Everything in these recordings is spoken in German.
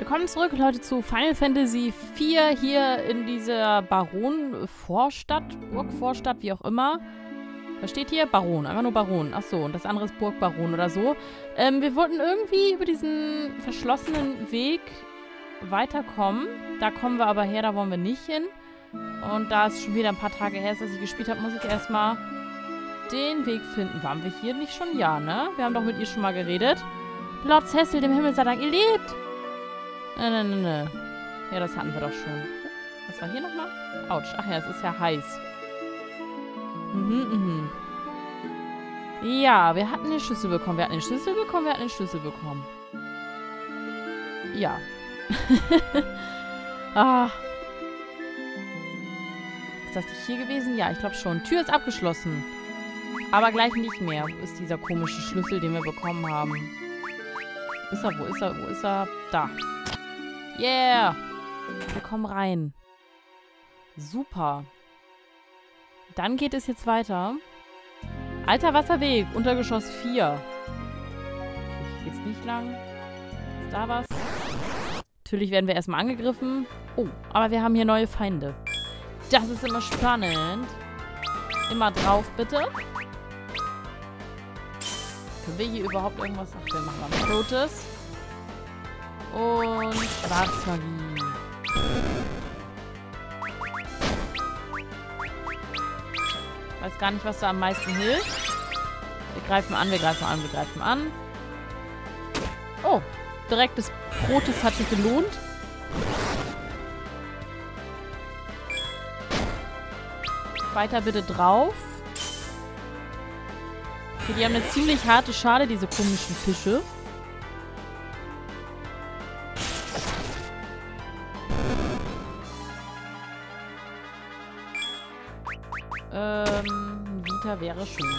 Willkommen zurück, Leute, zu Final Fantasy IV hier in dieser Baron-Vorstadt, Burg-Vorstadt, wie auch immer. Was steht hier? Baron, einfach nur Baron. Achso, und das andere ist Burgbaron oder so. Ähm, wir wollten irgendwie über diesen verschlossenen Weg weiterkommen. Da kommen wir aber her, da wollen wir nicht hin. Und da es schon wieder ein paar Tage her ist, dass ich gespielt habe, muss ich erstmal den Weg finden. Waren wir hier nicht schon? Ja, ne? Wir haben doch mit ihr schon mal geredet. Lord Cecil, dem Himmel sei Dank, ihr lebt! Ne, ne, ne, ne. Ja, das hatten wir doch schon. Was war hier nochmal? Autsch. Ach ja, es ist ja heiß. Mhm, mhm. Ja, wir hatten den Schlüssel bekommen. Wir hatten den Schlüssel bekommen, wir hatten den Schlüssel bekommen. Ja. ah. Ist das nicht hier gewesen? Ja, ich glaube schon. Tür ist abgeschlossen. Aber gleich nicht mehr. Wo ist dieser komische Schlüssel, den wir bekommen haben? Ist er? Wo ist er? Wo ist er? Da. Yeah! Wir kommen rein. Super. Dann geht es jetzt weiter. Alter Wasserweg, Untergeschoss 4. Okay, geht's nicht lang. Ist da was? Natürlich werden wir erstmal angegriffen. Oh, aber wir haben hier neue Feinde. Das ist immer spannend. Immer drauf, bitte. Können wir hier überhaupt irgendwas... Ach, wir machen mal Protes. Und Schwarzmagie. Weiß gar nicht, was da am meisten hilft. Wir greifen an, wir greifen an, wir greifen an. Oh, direkt des Brotes hat sich gelohnt. Weiter bitte drauf. Okay, die haben eine ziemlich harte Schale, diese komischen Fische. Ähm, Vita wäre schön.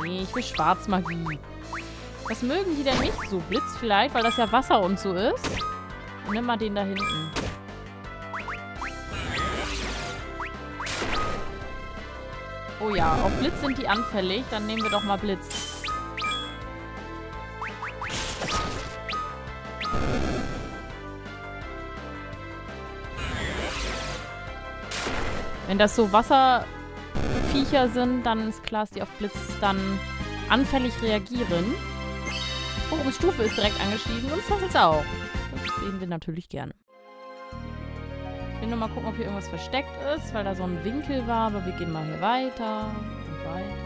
Nee, ich will Schwarzmagie. Was mögen die denn nicht so? Blitz vielleicht, weil das ja Wasser und so ist? Nimm mal den da hinten. Oh ja, auf Blitz sind die anfällig. Dann nehmen wir doch mal Blitz. Wenn das so Wasserviecher sind, dann ist klar, dass die auf Blitz dann anfällig reagieren. Oh, Stufe ist direkt angestiegen und Sassels auch. Das sehen wir natürlich gerne. Ich will nur mal gucken, ob hier irgendwas versteckt ist, weil da so ein Winkel war, aber wir gehen mal hier weiter und weiter.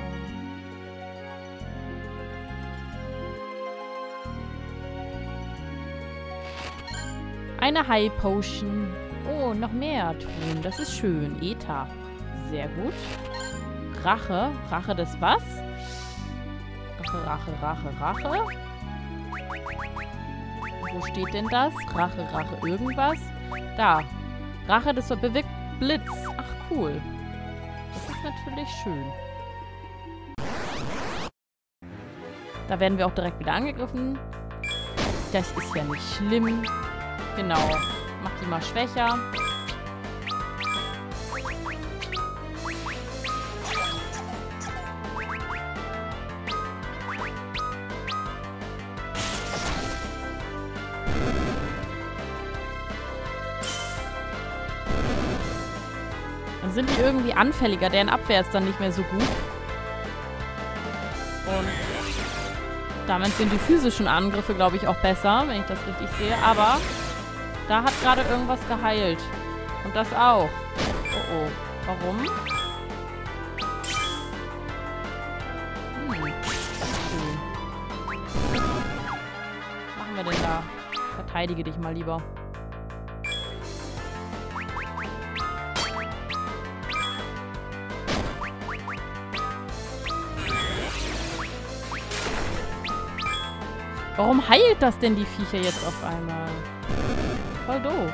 Eine High Potion. Oh, noch mehr tun. Das ist schön. Eta. Sehr gut. Rache. Rache des was? Rache, Rache, Rache, Rache. Wo steht denn das? Rache, Rache, irgendwas? Da. Rache des bewirkt Blitz. Ach, cool. Das ist natürlich schön. Da werden wir auch direkt wieder angegriffen. Das ist ja nicht schlimm. Genau. Mach die mal schwächer. Dann sind die irgendwie anfälliger. Deren Abwehr ist dann nicht mehr so gut. Und damit sind die physischen Angriffe, glaube ich, auch besser, wenn ich das richtig sehe. Aber da hat gerade irgendwas geheilt. Und das auch. Oh oh. Warum? Hm. Schön. Was machen wir denn da? Verteidige dich mal lieber. Warum heilt das denn die Viecher jetzt auf einmal? Voll doof.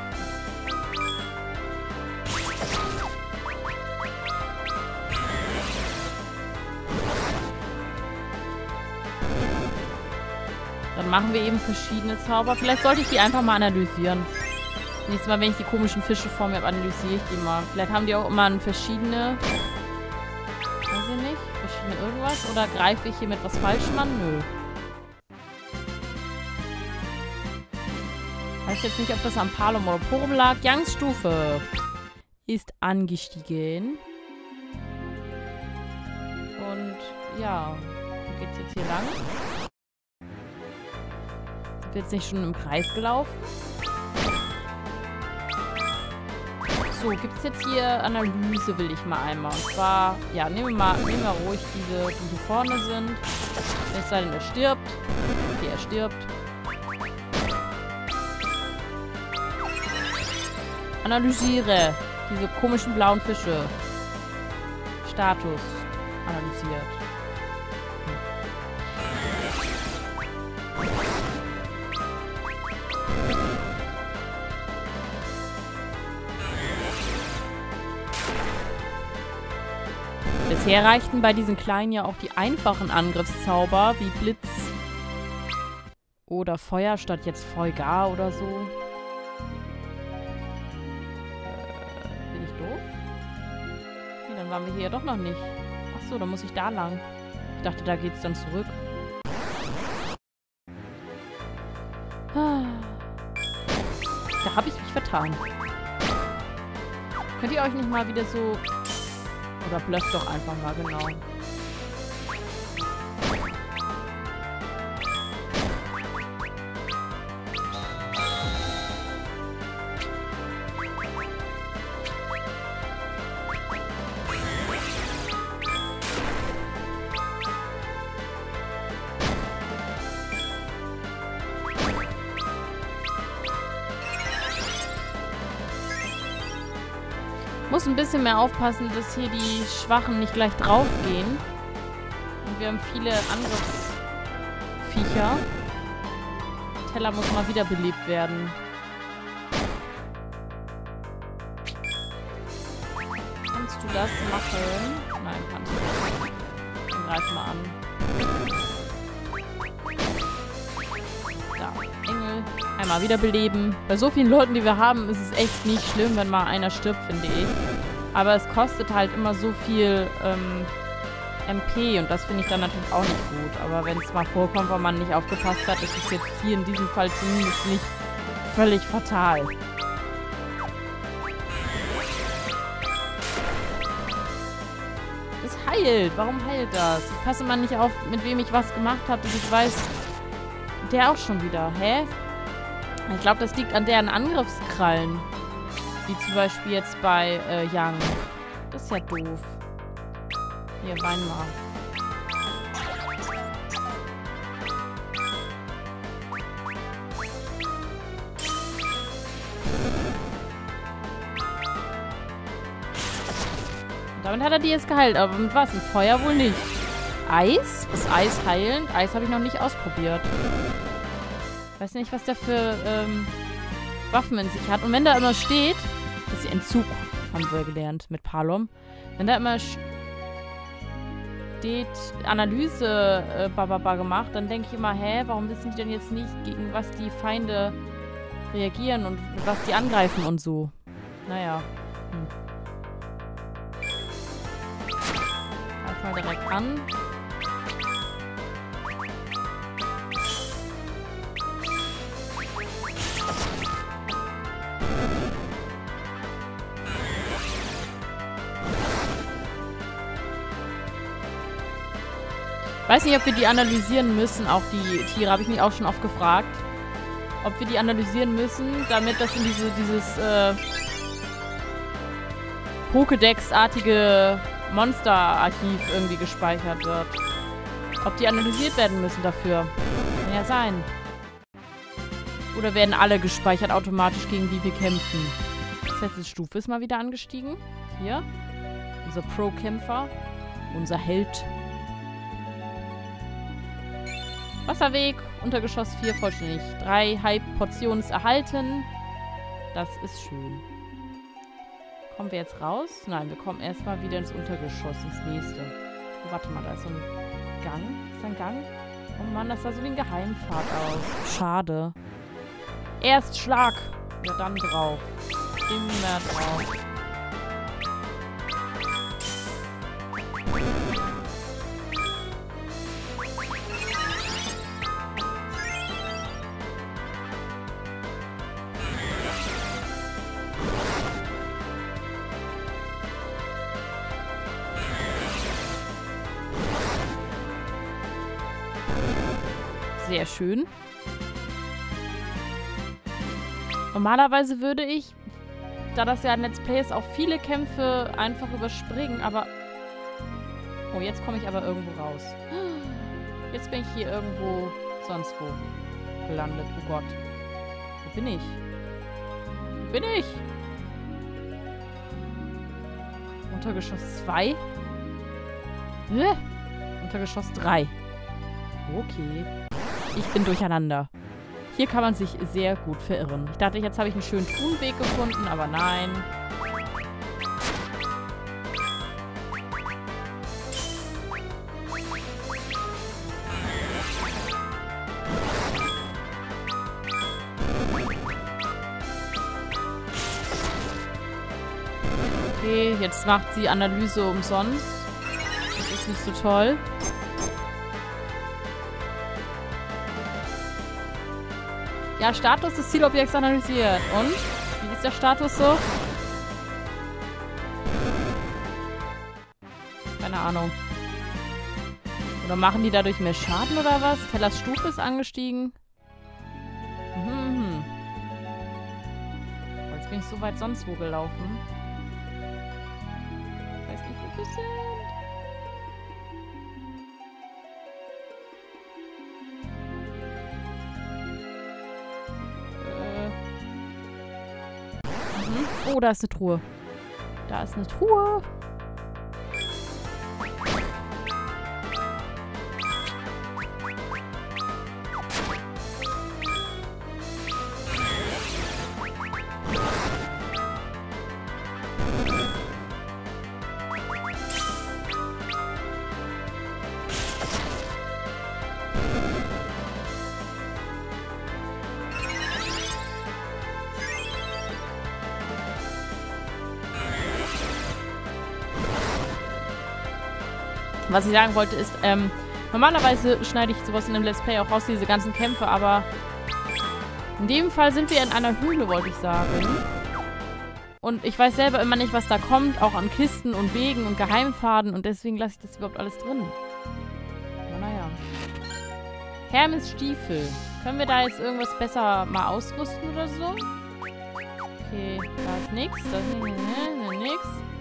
Dann machen wir eben verschiedene Zauber. Vielleicht sollte ich die einfach mal analysieren. Nächstes Mal, wenn ich die komischen Fische vor mir habe, analysiere ich die mal. Vielleicht haben die auch immer verschiedene... Weiß ich nicht. ich mir irgendwas? Oder greife ich hier mit was Falschem an? Nö. Jetzt nicht, ob das am Palom oder Porum lag. Youngs Stufe ist angestiegen. Und ja, wo geht's jetzt hier lang? Sind wir jetzt nicht schon im Kreis gelaufen? So, gibt es jetzt hier Analyse, will ich mal einmal. Und zwar, ja, nehmen wir mal, nehmen wir ruhig diese, die hier vorne sind. Es sei denn, er stirbt. Okay, er stirbt. Analysiere diese komischen blauen Fische. Status analysiert. Bisher reichten bei diesen Kleinen ja auch die einfachen Angriffszauber wie Blitz oder Feuer statt jetzt Feugar oder so. Waren wir hier doch noch nicht. Achso, dann muss ich da lang. Ich dachte, da geht's dann zurück. Da habe ich mich vertan. Könnt ihr euch nicht mal wieder so oder blöff doch einfach mal, genau. Muss ein bisschen mehr aufpassen, dass hier die Schwachen nicht gleich draufgehen. Und wir haben viele Angriffsviecher. Teller muss mal wiederbelebt werden. Kannst du das machen? Nein, kannst du nicht. Dann greif mal an. Einmal wiederbeleben. Bei so vielen Leuten, die wir haben, ist es echt nicht schlimm, wenn mal einer stirbt, finde ich. Aber es kostet halt immer so viel ähm, MP und das finde ich dann natürlich auch nicht gut. Aber wenn es mal vorkommt, weil man nicht aufgepasst hat, ist es jetzt hier in diesem Fall zumindest nicht völlig fatal. Es heilt. Warum heilt das? Ich passe mal nicht auf, mit wem ich was gemacht habe, dass ich weiß, der auch schon wieder. Hä? Ich glaube, das liegt an deren Angriffskrallen. Wie zum Beispiel jetzt bei äh, Young. Das ist ja doof. Hier, wein mal. Damit hat er die jetzt geheilt. Aber mit was? Mit Feuer wohl nicht. Eis? Ist Eis heilend? Eis habe ich noch nicht ausprobiert. Weiß nicht, was der für ähm, Waffen in sich hat. Und wenn da immer steht, das ist Entzug, haben wir gelernt mit Palom. Wenn da immer steht, Analyse äh, bababa gemacht, dann denke ich immer, hä, warum wissen die denn jetzt nicht, gegen was die Feinde reagieren und was die angreifen und so. Naja. Hm. Greif mal direkt an. Weiß nicht, ob wir die analysieren müssen, auch die Tiere, habe ich mich auch schon oft gefragt. Ob wir die analysieren müssen, damit das in diese, dieses äh, Pokédex-artige Monster-Archiv irgendwie gespeichert wird. Ob die analysiert werden müssen dafür. Kann ja sein. Oder werden alle gespeichert automatisch, gegen die wir kämpfen. Das heißt, die Stufe ist mal wieder angestiegen. Hier. Unser Pro-Kämpfer. Unser Held. Wasserweg, Untergeschoss 4 vollständig. Drei Hype-Portions erhalten. Das ist schön. Kommen wir jetzt raus? Nein, wir kommen erstmal wieder ins Untergeschoss, ins nächste. Oh, warte mal, da ist so ein Gang. Ist da ein Gang? Oh Mann, das sah so wie ein Geheimpfad aus. Schade. Erst Schlag. Ja, dann drauf. Immer drauf. Schön. Normalerweise würde ich, da das ja ein Let's Play ist, auch viele Kämpfe einfach überspringen, aber... Oh, jetzt komme ich aber irgendwo raus. Jetzt bin ich hier irgendwo sonst wo gelandet. Oh Gott. Wo bin ich? Wo bin ich? Untergeschoss 2? Hä? Untergeschoss 3. Okay. Ich bin durcheinander. Hier kann man sich sehr gut verirren. Ich dachte, jetzt habe ich einen schönen Tunweg gefunden, aber nein. Okay, jetzt macht sie Analyse umsonst. Das ist nicht so toll. Ja, Status des Zielobjekts analysiert. Und? Wie ist der Status so? Keine Ahnung. Oder machen die dadurch mehr Schaden oder was? Tellers Stufe ist angestiegen. Mhm. Jetzt bin ich so weit sonst wo gelaufen. Ich weiß nicht, wo wir sind. Oh, da ist eine Truhe. Da ist eine Truhe. Was ich sagen wollte ist, ähm, normalerweise schneide ich sowas in einem Let's Play auch raus, diese ganzen Kämpfe, aber in dem Fall sind wir in einer Höhle, wollte ich sagen. Und ich weiß selber immer nicht, was da kommt, auch an Kisten und Wegen und Geheimfaden und deswegen lasse ich das überhaupt alles drin. Aber naja. Hermes Stiefel. Können wir da jetzt irgendwas besser mal ausrüsten oder so? Okay, da ist nichts. Da ist nichts.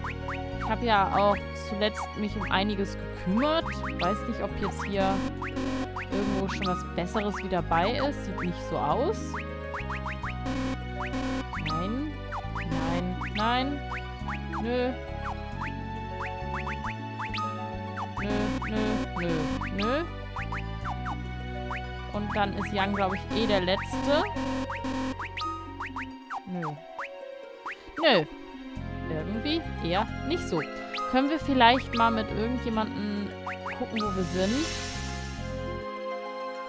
Ich habe ja auch zuletzt mich um einiges gekümmert. Weiß nicht, ob jetzt hier irgendwo schon was Besseres wieder bei ist. Sieht nicht so aus. Nein. Nein. Nein. Nö. Nö, nö, nö, nö. Und dann ist Jan, glaube ich, eh der Letzte. Nö. Nö irgendwie eher nicht so. Können wir vielleicht mal mit irgendjemandem gucken, wo wir sind?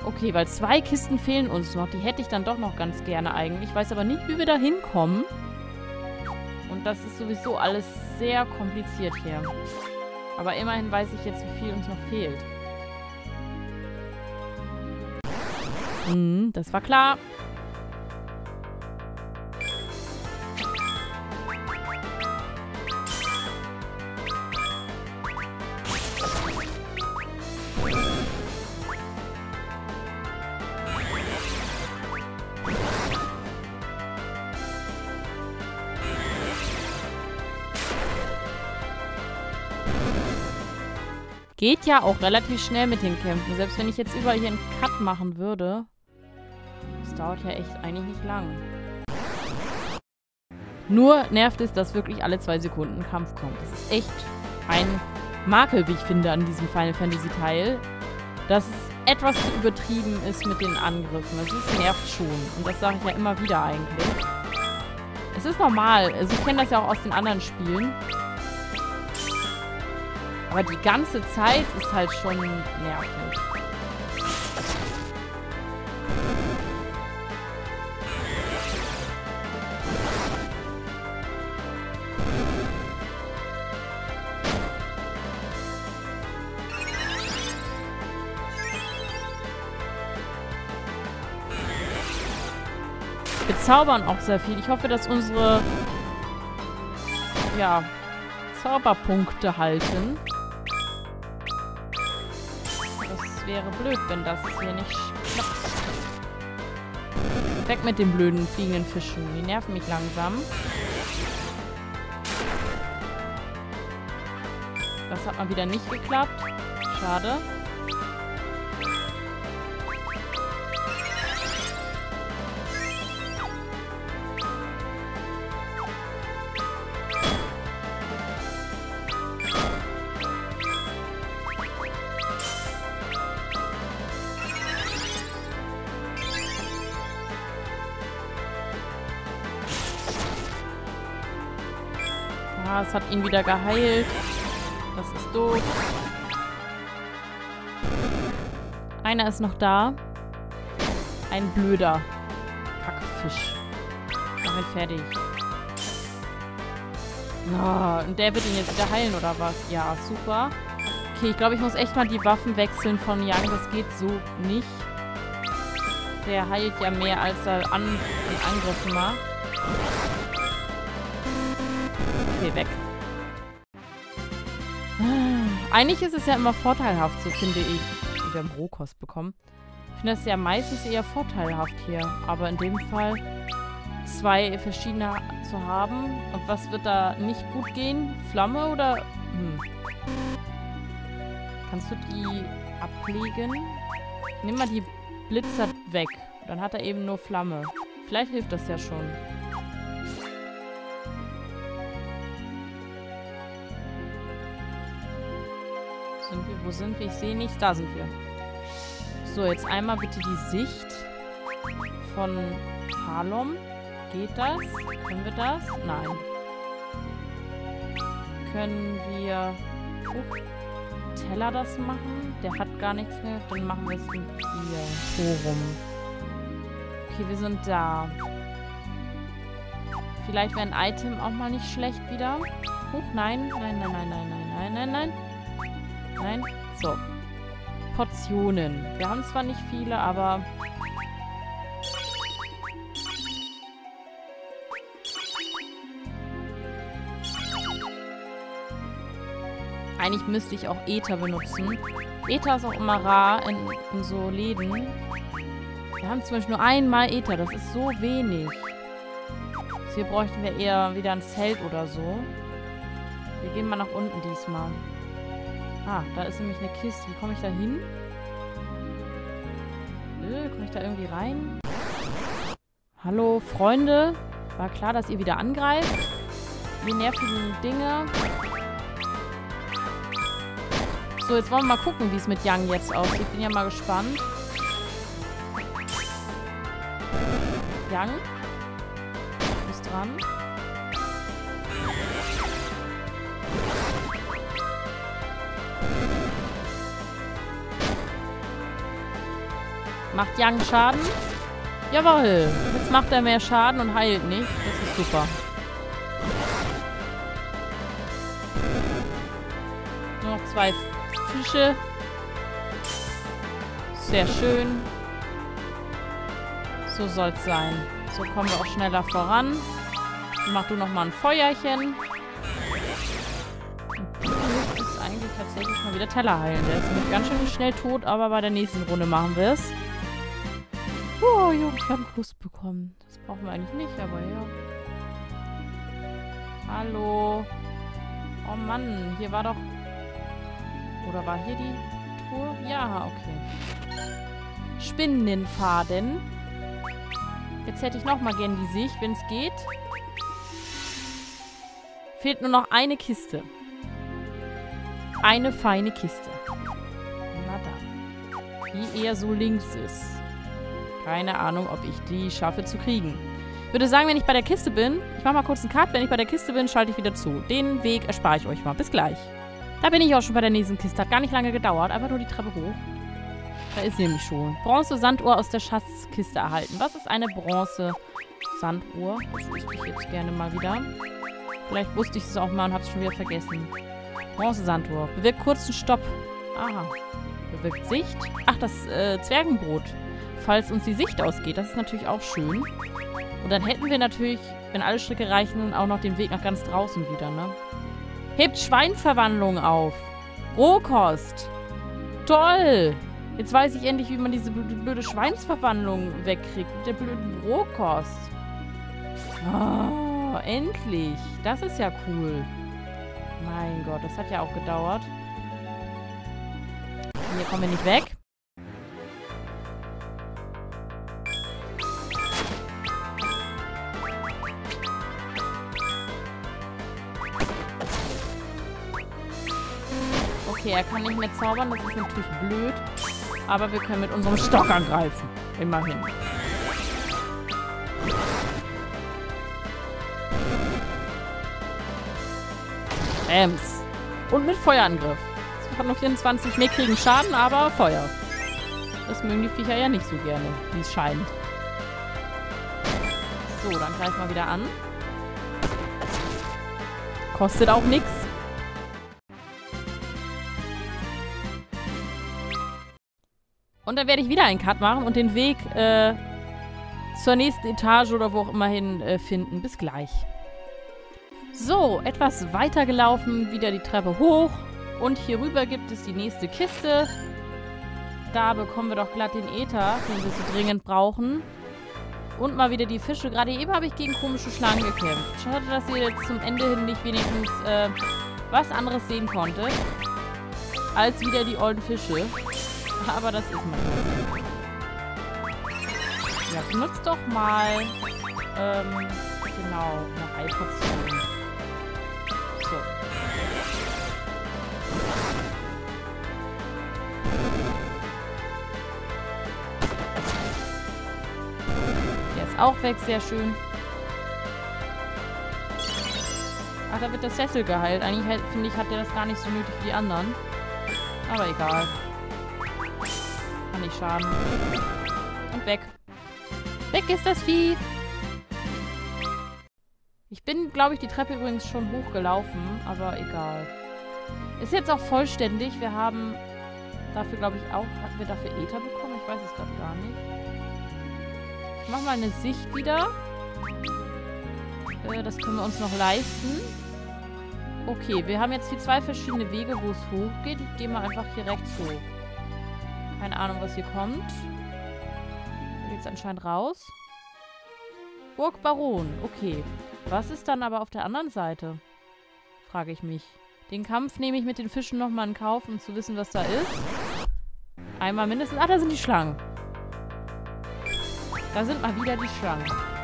Okay, weil zwei Kisten fehlen uns noch. Die hätte ich dann doch noch ganz gerne eigentlich. Ich weiß aber nicht, wie wir da hinkommen. Und das ist sowieso alles sehr kompliziert hier. Aber immerhin weiß ich jetzt, wie viel uns noch fehlt. Hm, das war klar. Geht ja auch relativ schnell mit den Kämpfen. Selbst wenn ich jetzt überall hier einen Cut machen würde. Das dauert ja echt eigentlich nicht lang. Nur nervt es, dass wirklich alle zwei Sekunden ein Kampf kommt. Das ist echt ein Makel, wie ich finde, an diesem Final Fantasy Teil. Dass es etwas zu übertrieben ist mit den Angriffen. Das ist, nervt schon. Und das sage ich ja immer wieder eigentlich. Es ist normal. Also ich kenne das ja auch aus den anderen Spielen. Aber die ganze Zeit ist halt schon nervig. Wir zaubern auch sehr viel. Ich hoffe, dass unsere ja, Zauberpunkte halten. Wäre blöd, wenn das hier nicht klappt. Weg mit den blöden fliegenden Fischen. Die nerven mich langsam. Das hat mal wieder nicht geklappt. Schade. Ah, es hat ihn wieder geheilt. Das ist doof. Einer ist noch da. Ein blöder Kackfisch. Damit fertig. Oh, und der wird ihn jetzt wieder heilen, oder was? Ja, super. Okay, ich glaube, ich muss echt mal die Waffen wechseln von Yang. Das geht so nicht. Der heilt ja mehr, als er An Angriffe macht. Weg. Eigentlich ist es ja immer vorteilhaft, so finde ich. Wir haben Rohkost bekommen. Ich finde das ja meistens eher vorteilhaft hier. Aber in dem Fall zwei verschiedene zu haben. Und was wird da nicht gut gehen? Flamme oder... Hm. Kannst du die ablegen? Nimm mal die Blitzer weg. Dann hat er eben nur Flamme. Vielleicht hilft das ja schon. Wo sind wir? Ich sehe nichts. Da sind wir. So, jetzt einmal bitte die Sicht von Halom. Geht das? Können wir das? Nein. Können wir... Oh, Teller das machen? Der hat gar nichts mehr. Dann machen wir es hier. Forum. Okay, wir sind da. Vielleicht wäre ein Item auch mal nicht schlecht wieder. Huch, nein. Nein, nein, nein, nein, nein, nein, nein, nein. Nein? So. Portionen. Wir haben zwar nicht viele, aber... Eigentlich müsste ich auch Ether benutzen. Ether ist auch immer rar in, in so Läden. Wir haben zum Beispiel nur einmal Ether. Das ist so wenig. Also hier bräuchten wir eher wieder ein Zelt oder so. Wir gehen mal nach unten diesmal. Ah, da ist nämlich eine Kiste. Wie komme ich da hin? Äh, komme ich da irgendwie rein? Hallo, Freunde. War klar, dass ihr wieder angreift. Die nervigen Dinge. So, jetzt wollen wir mal gucken, wie es mit Yang jetzt aussieht. Ich bin ja mal gespannt. Yang. Du bist dran. Macht Yang Schaden? Jawohl. Jetzt macht er mehr Schaden und heilt nicht. Das ist super. Nur noch zwei Fische. Sehr schön. So soll es sein. So kommen wir auch schneller voran. Mach du noch mal ein Feuerchen. Und müsstest eigentlich tatsächlich mal wieder Teller heilen. Der ist nämlich ganz schön schnell tot, aber bei der nächsten Runde machen wir es. Oh, Junge, ich habe einen Kuss bekommen. Das brauchen wir eigentlich nicht, aber ja. Hallo. Oh Mann, hier war doch... Oder war hier die Truhe? Ja, okay. Spinnenfaden. Jetzt hätte ich noch mal gern die Sicht, wenn es geht. Fehlt nur noch eine Kiste. Eine feine Kiste. Na dann. Die eher so links ist. Keine Ahnung, ob ich die schaffe zu kriegen. Ich würde sagen, wenn ich bei der Kiste bin, ich mache mal kurz einen Cut, wenn ich bei der Kiste bin, schalte ich wieder zu. Den Weg erspare ich euch mal. Bis gleich. Da bin ich auch schon bei der nächsten Kiste. Hat gar nicht lange gedauert. Einfach nur die Treppe hoch. Da ist sie nämlich schon. Bronze-Sanduhr aus der Schatzkiste erhalten. Was ist eine Bronze-Sanduhr? Das wüsste ich jetzt gerne mal wieder. Vielleicht wusste ich es auch mal und habe es schon wieder vergessen. Bronze-Sanduhr. Bewirkt kurzen Stopp. Aha. Bewirkt Sicht. Ach, das äh, Zwergenbrot. Falls uns die Sicht ausgeht. Das ist natürlich auch schön. Und dann hätten wir natürlich, wenn alle Stricke reichen, auch noch den Weg nach ganz draußen wieder, ne? Hebt Schweinverwandlung auf. Rohkost. Toll. Jetzt weiß ich endlich, wie man diese blöde Schweinsverwandlung wegkriegt. Mit der blöden Rohkost. Oh, endlich. Das ist ja cool. Mein Gott, das hat ja auch gedauert. Hier kommen wir nicht weg. Er kann nicht mehr zaubern, das ist natürlich blöd. Aber wir können mit unserem Stock angreifen. Immerhin. Bams. Und mit Feuerangriff. Es hat nur 24 mehr kriegen Schaden, aber Feuer. Das mögen die Viecher ja nicht so gerne, wie es scheint. So, dann greifen wir wieder an. Kostet auch nichts. Und dann werde ich wieder einen Cut machen und den Weg äh, zur nächsten Etage oder wo auch immer hin äh, finden. Bis gleich. So, etwas weiter gelaufen, wieder die Treppe hoch. Und hier rüber gibt es die nächste Kiste. Da bekommen wir doch glatt den Äther, den wir so dringend brauchen. Und mal wieder die Fische. Gerade eben habe ich gegen komische Schlangen gekämpft. Schade, dass ihr jetzt zum Ende hin nicht wenigstens äh, was anderes sehen konntet. Als wieder die ollen Fische. Aber das ist mal. Ja, benutzt doch mal ähm, genau, eine Heilportion. So. Der ist auch weg, sehr schön. Ach, da wird der Sessel geheilt. Eigentlich finde ich, hat der das gar nicht so nötig wie die anderen. Aber egal. Schaden. Und weg. Weg ist das Vieh. Ich bin, glaube ich, die Treppe übrigens schon hochgelaufen, aber egal. Ist jetzt auch vollständig. Wir haben dafür, glaube ich, auch... Hatten wir dafür Ether bekommen? Ich weiß es gerade gar nicht. Ich mache mal eine Sicht wieder. Äh, das können wir uns noch leisten. Okay, wir haben jetzt hier zwei verschiedene Wege, wo es hochgeht. Ich gehe mal einfach hier rechts hoch. Keine Ahnung, was hier kommt. Es anscheinend raus. Burg Baron. Okay. Was ist dann aber auf der anderen Seite? Frage ich mich. Den Kampf nehme ich mit den Fischen nochmal in Kauf, um zu wissen, was da ist. Einmal mindestens... Ah, da sind die Schlangen. Da sind mal wieder die Schlangen.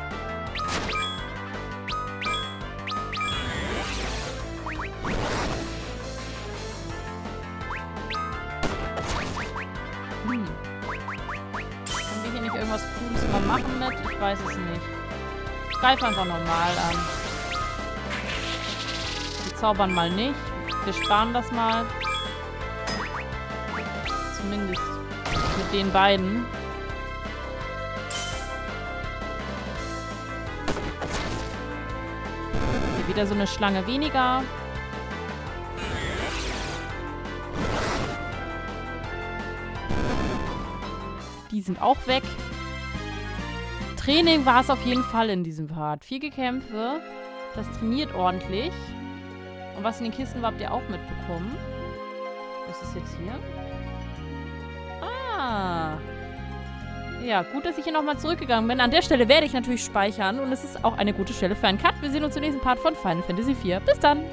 Weiß es nicht. Ich greife einfach normal an. Wir zaubern mal nicht. Wir sparen das mal. Zumindest mit den beiden. Hier wieder so eine Schlange weniger. Die sind auch weg. Training war es auf jeden Fall in diesem Part. Vier Gekämpfe. Das trainiert ordentlich. Und was in den Kisten war, habt ihr auch mitbekommen. Was ist jetzt hier? Ah. Ja, gut, dass ich hier nochmal zurückgegangen bin. An der Stelle werde ich natürlich speichern. Und es ist auch eine gute Stelle für einen Cut. Wir sehen uns im nächsten Part von Final Fantasy IV. Bis dann!